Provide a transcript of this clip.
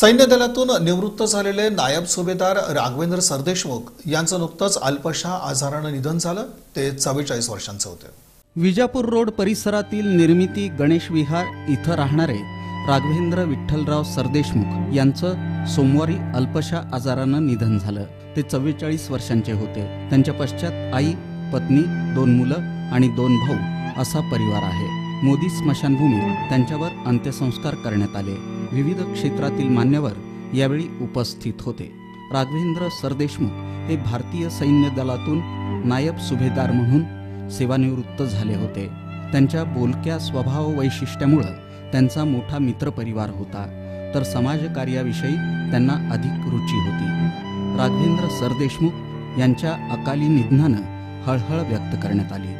सैन्य दलातून निवृत्त झालेले नायब सुभेदार राघवेंद्र सरदेशमुख यांचं नुकतंच अल्पशा आजारानं निधन झालं. ते चव्वेचाळीस वर्षांचे होते. विजापूर रोड परिसरातील निर्मिती गणेश विहार इथं राहणारे राघवेंद्र विठ्ठलराव सरदेशमुख यांचं सोमवारी अल्पशा आजारानं निधन झालं. ते चव्वेचाळीस वर्षांचे होते. त्यांच्या पश्चात आई पत्नी दोन मुलं आणि दोन भाऊ असा परिवार आहे. मोदी स्मशानभूमीत त्यांच्यावर अंत्यसंस्कार करण्यात आले. विविध क्षेत्रातील मान्यवर यावेळी उपस्थित होते. राघवेंद्र सरदेशमुख हे भारतीय सैन्य दलातून नायब सुभेदार म्हणून सेवानिवृत्त झाले होते. त्यांच्या बोलक्या स्वभाव वैशिष्ट्यामुळं त्यांचा मोठा मित्रपरिवार होता. तर समाजकार्याविषयी त्यांना अधिक रुची होती. राघवेंद्र सरदेशमुख यांच्या अकाली निधनानं हळहळ व्यक्त करण्यात आली.